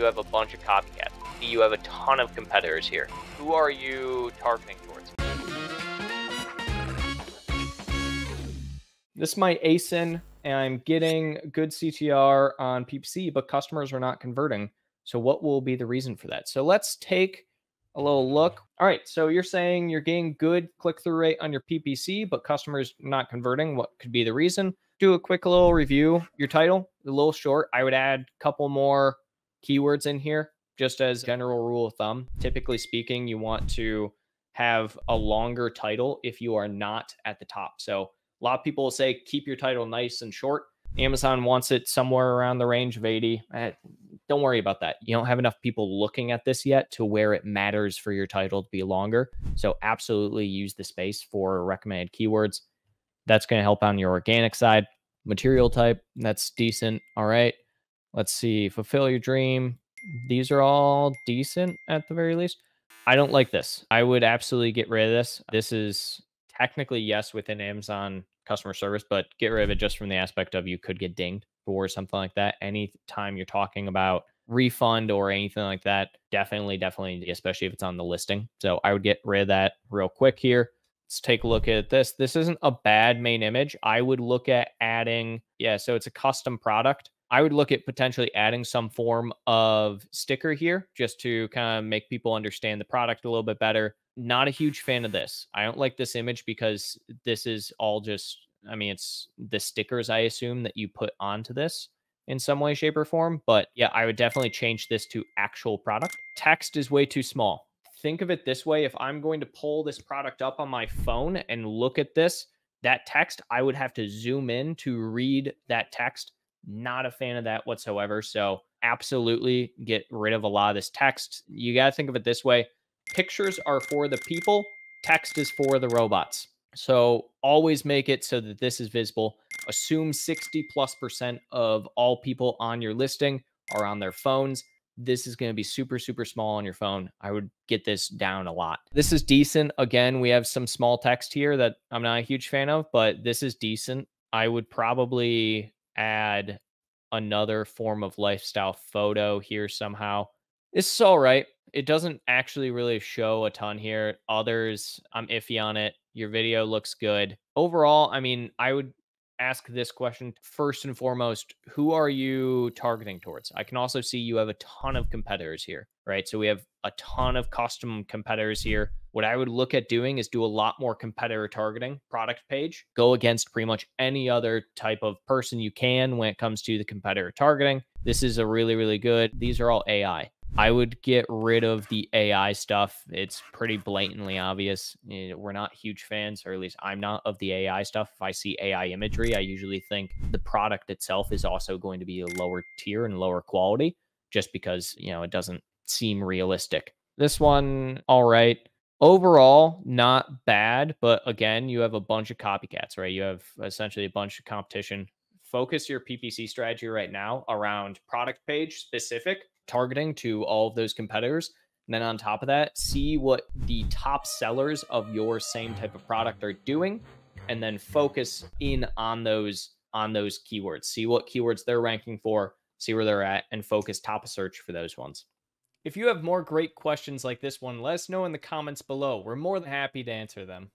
you have a bunch of copycats. You have a ton of competitors here. Who are you targeting towards? This is my ASIN, and I'm getting good CTR on PPC, but customers are not converting. So, what will be the reason for that? So, let's take a little look. All right. So, you're saying you're getting good click through rate on your PPC, but customers not converting. What could be the reason? Do a quick little review. Your title, a little short. I would add a couple more keywords in here just as general rule of thumb. Typically speaking, you want to have a longer title if you are not at the top. So, a lot of people will say keep your title nice and short. Amazon wants it somewhere around the range of 80. Eh, don't worry about that. You don't have enough people looking at this yet to where it matters for your title to be longer. So, absolutely use the space for recommended keywords. That's going to help on your organic side. Material type, that's decent. All right. Let's see. Fulfill your dream. Mm-hmm. These are all decent at the very least. I don't like this. I would absolutely get rid of this. This is technically, yes, within Amazon customer service, but get rid of it just from the aspect of you could get dinged for something like that. Anytime you're talking about refund or anything like that, definitely, definitely, especially if it's on the listing. So I would get rid of that real quick here. Let's take a look at this. This isn't a bad main image. I would look at adding, yeah, so it's a custom product. I would look at potentially adding some form of sticker here just to kind of make people understand the product a little bit better. Not a huge fan of this. I don't like this image because this is all just, I mean, it's the stickers, I assume, that you put onto this in some way, shape, or form. But yeah, I would definitely change this to actual product. Text is way too small. Think of it this way if I'm going to pull this product up on my phone and look at this, that text, I would have to zoom in to read that text not a fan of that whatsoever. So, absolutely get rid of a lot of this text. You got to think of it this way pictures are for the people, text is for the robots. So, always make it so that this is visible. Assume 60 plus percent of all people on your listing are on their phones. This is going to be super, super small on your phone. I would get this down a lot. This is decent. Again, we have some small text here that I'm not a huge fan of, but this is decent. I would probably add another form of lifestyle photo here somehow. This is all right. It doesn't actually really show a ton here. Others, I'm iffy on it. Your video looks good. Overall, I mean, I would ask this question first and foremost who are you targeting towards? I can also see you have a ton of competitors here right? So we have a ton of custom competitors here. What i would look at doing is do a lot more competitor targeting product page go against pretty much any other type of person you can when it comes to the competitor targeting. This is a really really good these are all ai I would get rid of the AI stuff. It's pretty blatantly obvious. Eh, we're not huge fans, or at least I'm not, of the AI stuff. If I see AI imagery, I usually think the product itself is also going to be a lower tier and lower quality just because, you know, it doesn't seem realistic. This one, all right. Overall, not bad, but again, you have a bunch of copycats, right? You have essentially a bunch of competition. Focus your PPC strategy right now around product page specific targeting to all of those competitors. And then on top of that, see what the top sellers of your same type of product are doing and then focus in on those on those keywords. See what keywords they're ranking for, see where they're at and focus top of search for those ones. If you have more great questions like this one, let us know in the comments below. We're more than happy to answer them.